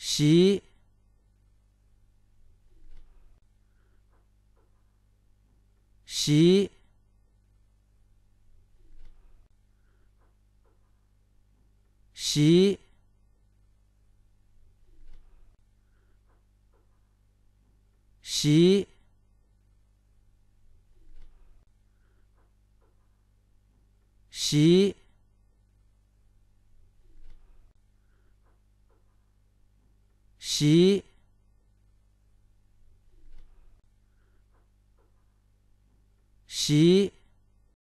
习习习习习习。习。